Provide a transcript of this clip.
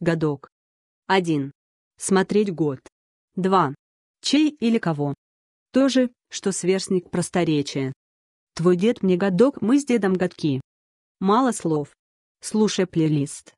Годок. 1. Смотреть год. 2. Чей или кого. То же, что сверстник просторечия. Твой дед мне годок, мы с дедом годки. Мало слов. Слушай плейлист.